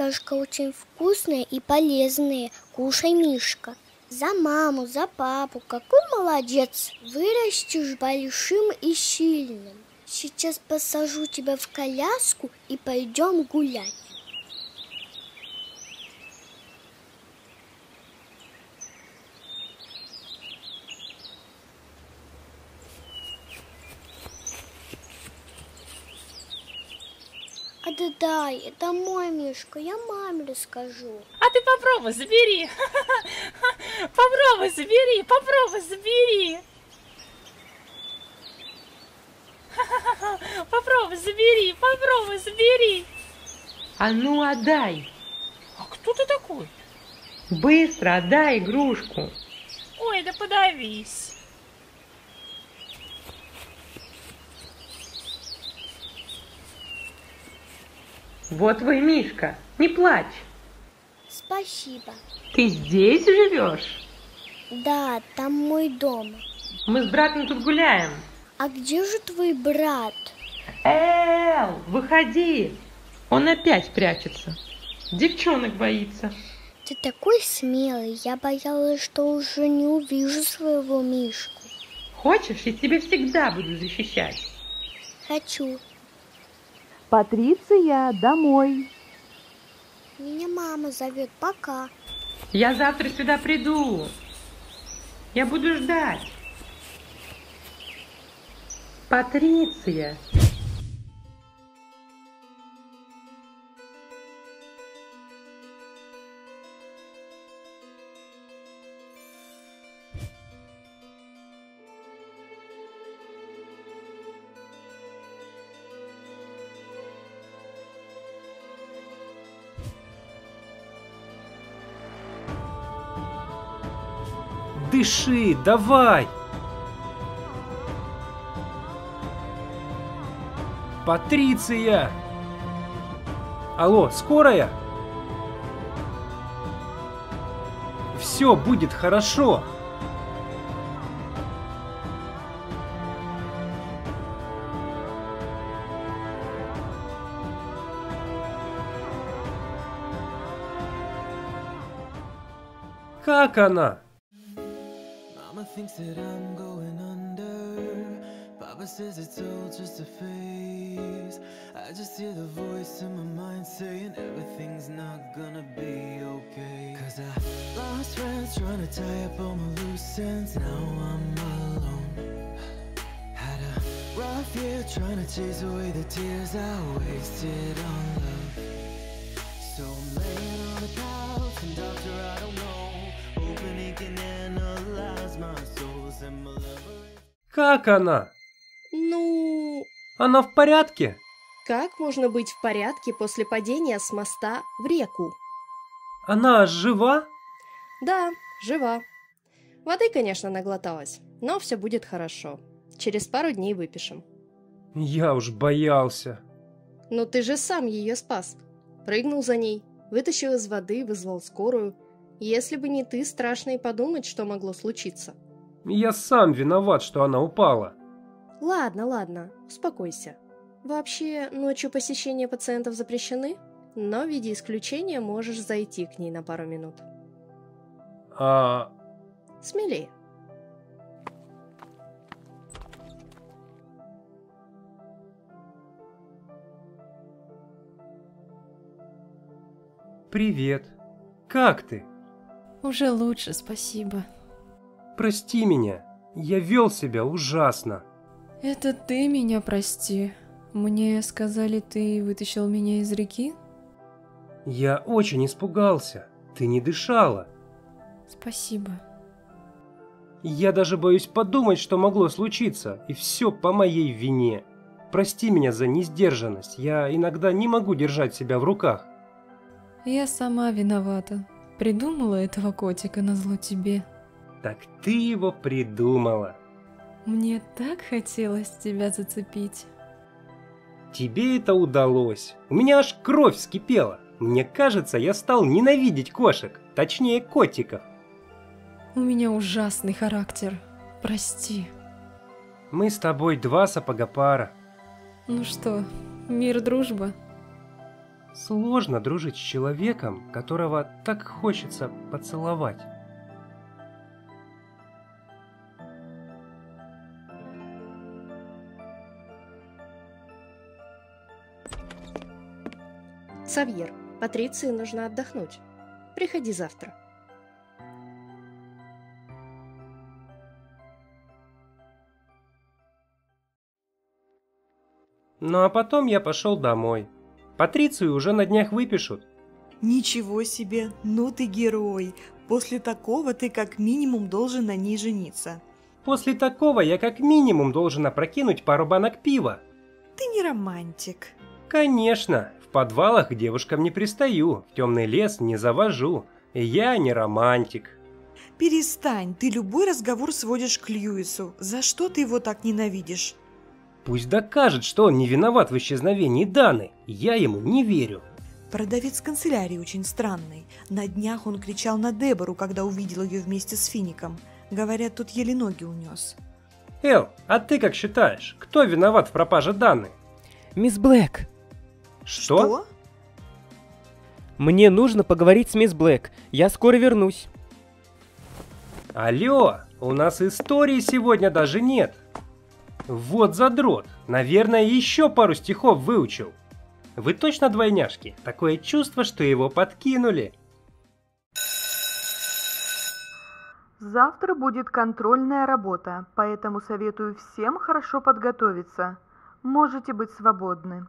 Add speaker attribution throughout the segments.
Speaker 1: кашка очень вкусная и полезная. Кушай, Мишка. За маму, за папу. Какой молодец. Вырастешь большим и сильным. Сейчас посажу тебя в коляску и пойдем гулять. А да дай, это мой Мишка, я маме расскажу.
Speaker 2: А ты попробуй, забери. Попробуй, забери, попробуй, забери. Попробуй, забери, попробуй, забери.
Speaker 3: А ну отдай!
Speaker 2: А кто ты такой?
Speaker 3: Быстро отдай игрушку!
Speaker 2: Ой, да подавись.
Speaker 3: Вот твой Мишка, не плачь!
Speaker 1: Спасибо.
Speaker 3: Ты здесь живешь?
Speaker 1: Да, там мой дом.
Speaker 3: Мы с братом тут гуляем.
Speaker 1: А где же твой брат?
Speaker 3: Эл, выходи! Он опять прячется. Девчонок боится.
Speaker 1: Ты такой смелый, я боялась, что уже не увижу своего Мишку.
Speaker 3: Хочешь, я тебя всегда буду защищать.
Speaker 1: Хочу.
Speaker 4: Патриция, домой.
Speaker 1: Меня мама зовет, пока.
Speaker 3: Я завтра сюда приду. Я буду ждать. Патриция.
Speaker 5: Дыши, давай! Патриция! Алло, скорая? Все будет хорошо. Как она?
Speaker 6: Thinks that I'm going under. Papa says it's all just a phase. I just hear the voice in my mind saying everything's not gonna be okay. Cause I lost friends trying to tie up all my loose ends. Now I'm alone. Had a rough year trying to chase away the tears I wasted on
Speaker 5: Как она?
Speaker 7: Ну,
Speaker 5: Она в порядке?
Speaker 7: как можно быть в порядке после падения с моста в реку?
Speaker 5: Она жива?
Speaker 7: Да, жива. Воды, конечно, наглоталась, но все будет хорошо. Через пару дней выпишем.
Speaker 5: Я уж боялся.
Speaker 7: Но ты же сам ее спас. Прыгнул за ней, вытащил из воды, вызвал скорую. Если бы не ты, страшно и подумать, что могло случиться.
Speaker 5: Я сам виноват, что она упала.
Speaker 7: Ладно, ладно, успокойся. Вообще, ночью посещения пациентов запрещены, но в виде исключения можешь зайти к ней на пару минут.
Speaker 5: А
Speaker 7: Смелее.
Speaker 5: привет. Как ты?
Speaker 8: Уже лучше, спасибо.
Speaker 5: Прости меня. Я вел себя ужасно.
Speaker 8: Это ты меня прости. Мне сказали, ты вытащил меня из реки?
Speaker 5: Я очень испугался. Ты не дышала.
Speaker 8: Спасибо.
Speaker 5: Я даже боюсь подумать, что могло случиться, и все по моей вине. Прости меня за несдержанность. Я иногда не могу держать себя в руках.
Speaker 8: Я сама виновата. Придумала этого котика на зло тебе.
Speaker 5: Так ты его придумала.
Speaker 8: Мне так хотелось тебя зацепить.
Speaker 5: Тебе это удалось. У меня аж кровь вскипела. Мне кажется, я стал ненавидеть кошек, точнее котиков.
Speaker 8: У меня ужасный характер. Прости.
Speaker 5: Мы с тобой два сапога пара.
Speaker 8: Ну что, мир, дружба?
Speaker 5: Сложно дружить с человеком, которого так хочется поцеловать.
Speaker 7: Савьер, Патриции нужно отдохнуть. Приходи завтра.
Speaker 5: Ну а потом я пошел домой. Патрицию уже на днях выпишут.
Speaker 4: Ничего себе, ну ты герой. После такого ты как минимум должен на ней жениться.
Speaker 5: После такого я как минимум должен опрокинуть пару банок пива.
Speaker 4: Ты не романтик.
Speaker 5: Конечно, подвалах к девушкам не пристаю, в темный лес не завожу. Я не романтик.
Speaker 4: Перестань, ты любой разговор сводишь к Льюису. За что ты его так ненавидишь?
Speaker 5: Пусть докажет, что он не виноват в исчезновении Даны. Я ему не верю.
Speaker 4: Продавец канцелярии очень странный. На днях он кричал на Дебору, когда увидел ее вместе с Фиником. Говорят, тут еле ноги унес.
Speaker 5: Эл, а ты как считаешь, кто виноват в пропаже Даны?
Speaker 9: Мисс Блэк,
Speaker 5: Что?
Speaker 9: мне нужно поговорить с мисс Блэк. Я скоро вернусь.
Speaker 5: Алло, у нас истории сегодня даже нет. Вот задрот. Наверное, еще пару стихов выучил. Вы точно двойняшки? Такое чувство, что его подкинули.
Speaker 4: Завтра будет контрольная работа, поэтому советую всем хорошо подготовиться. Можете быть свободны.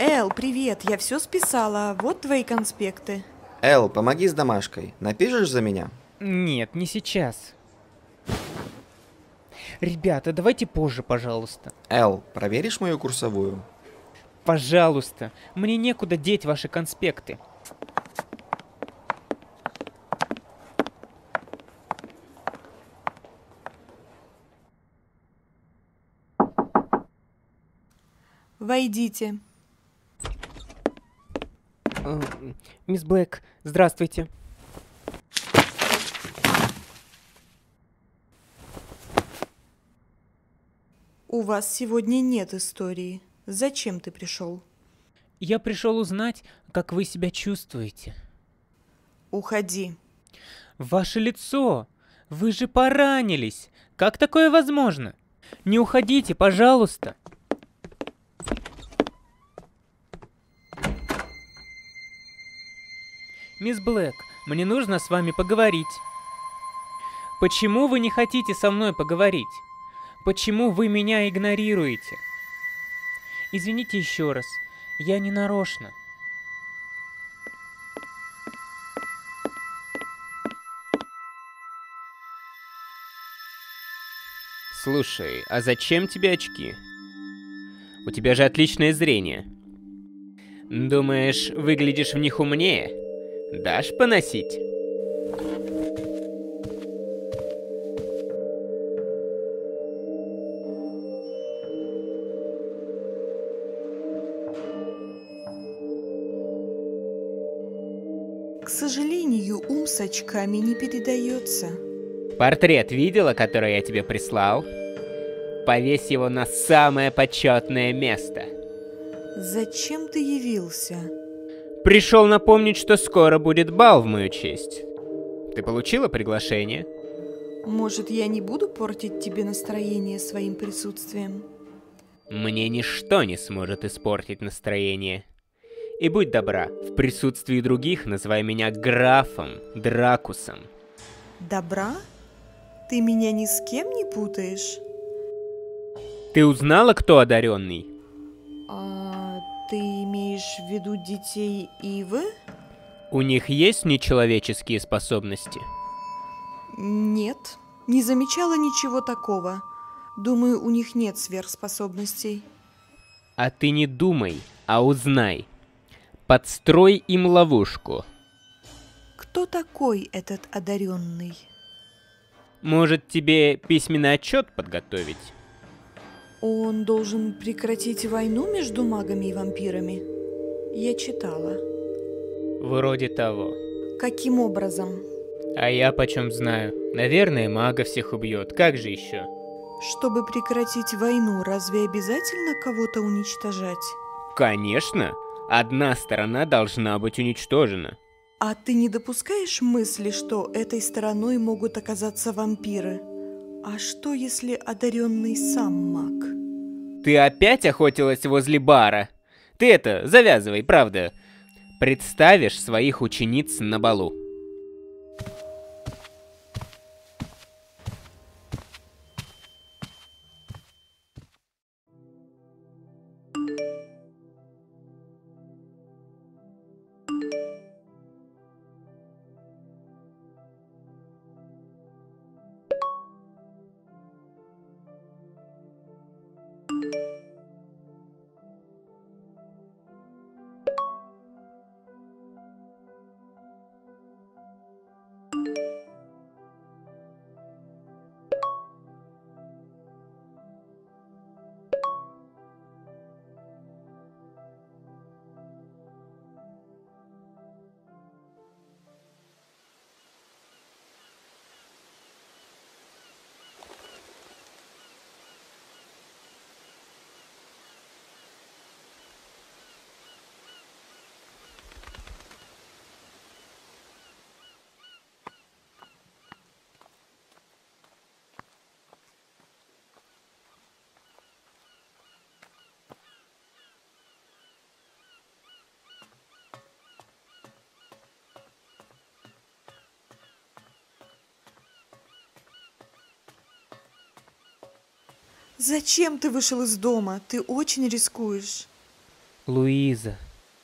Speaker 4: Эл, привет, я все списала. Вот твои конспекты.
Speaker 10: Эл, помоги с домашкой. Напишешь за меня?
Speaker 9: Нет, не сейчас. Ребята, давайте позже, пожалуйста.
Speaker 10: Эл, проверишь мою курсовую?
Speaker 9: Пожалуйста, мне некуда деть ваши конспекты.
Speaker 4: Войдите.
Speaker 9: Э, Мисс Блэк, здравствуйте.
Speaker 4: У вас сегодня нет истории. Зачем ты пришел?
Speaker 9: Я пришел узнать, как вы себя чувствуете.
Speaker 4: Уходи.
Speaker 9: Ваше лицо! Вы же поранились! Как такое возможно? Не уходите, пожалуйста! Мисс Блэк, мне нужно с вами поговорить. Почему вы не хотите со мной поговорить? Почему вы меня игнорируете? Извините еще раз, я не нарочно. Слушай, а зачем тебе очки? У тебя же отличное зрение. Думаешь, выглядишь в них умнее? Дашь поносить?
Speaker 4: К сожалению, ум с очками не передается.
Speaker 9: Портрет видела, который я тебе прислал? Повесь его на самое почетное место.
Speaker 4: Зачем ты явился?
Speaker 9: Пришел напомнить, что скоро будет бал в мою честь. Ты получила приглашение?
Speaker 4: Может, я не буду портить тебе настроение своим присутствием?
Speaker 9: Мне ничто не сможет испортить настроение. И будь добра, в присутствии других называй меня графом Дракусом.
Speaker 4: Добра? Ты меня ни с кем не путаешь?
Speaker 9: Ты узнала, кто одаренный?
Speaker 4: А ты имеешь в виду детей Ивы?
Speaker 9: У них есть нечеловеческие способности?
Speaker 4: Нет, не замечала ничего такого. Думаю, у них нет сверхспособностей.
Speaker 9: А ты не думай, а узнай. Подстрой им ловушку.
Speaker 4: Кто такой этот одаренный?
Speaker 9: Может, тебе письменный отчет подготовить?
Speaker 4: Он должен прекратить войну между магами и вампирами? Я читала.
Speaker 9: Вроде того.
Speaker 4: Каким образом?
Speaker 9: А я почем знаю? Наверное, мага всех убьет. Как же еще?
Speaker 4: Чтобы прекратить войну, разве обязательно кого-то уничтожать?
Speaker 9: Конечно, одна сторона должна быть уничтожена.
Speaker 4: А ты не допускаешь мысли, что этой стороной могут оказаться вампиры? А что, если одаренный сам маг?
Speaker 9: Ты опять охотилась возле бара? Ты это, завязывай, правда. Представишь своих учениц на балу.
Speaker 4: Зачем ты вышел из дома? Ты очень рискуешь.
Speaker 9: Луиза,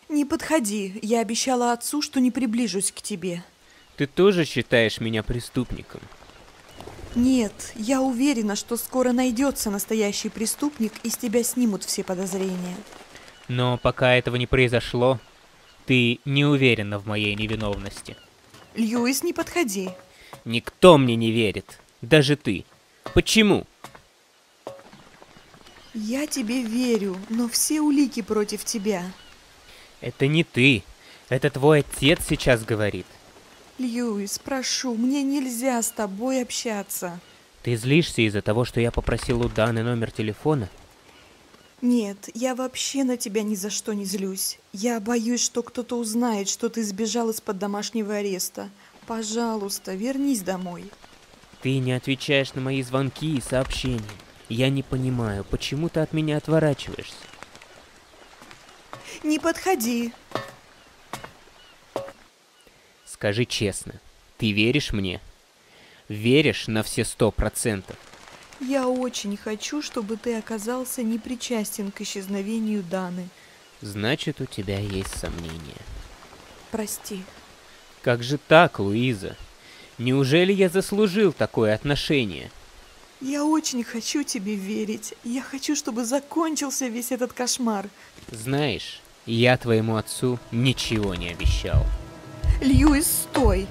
Speaker 4: Не подходи. Я обещала отцу, что не приближусь к тебе.
Speaker 9: ты тоже считаешь меня преступником?
Speaker 4: Нет, я уверена, что скоро найдется настоящий преступник, и с тебя снимут все подозрения.
Speaker 9: Но пока этого не произошло, ты не уверена в моей невиновности.
Speaker 4: Льюис, не подходи.
Speaker 9: Никто мне не верит, даже ты. Почему?
Speaker 4: Я тебе верю, но все улики против тебя.
Speaker 9: Это не ты. Это твой отец сейчас говорит.
Speaker 4: Льюис, прошу, мне нельзя с тобой общаться.
Speaker 9: Ты злишься из-за того, что я попросил у Даны номер телефона?
Speaker 4: Нет, я вообще на тебя ни за что не злюсь. Я боюсь, что кто-то узнает, что ты сбежал из-под домашнего ареста. Пожалуйста, вернись домой.
Speaker 9: Ты не отвечаешь на мои звонки и сообщения. Я не понимаю, почему ты от меня отворачиваешься.
Speaker 4: Не подходи.
Speaker 9: Скажи честно, ты веришь мне? Веришь на все сто процентов?
Speaker 4: Я очень хочу, чтобы ты оказался непричастен к исчезновению Даны.
Speaker 9: Значит, у тебя есть сомнения.
Speaker 4: Прости.
Speaker 9: Как же так, Луиза? Неужели я заслужил такое отношение?
Speaker 4: Я очень хочу тебе верить. Я хочу, чтобы закончился весь этот кошмар.
Speaker 9: Знаешь, я твоему отцу ничего не обещал.
Speaker 4: Льюис, стой!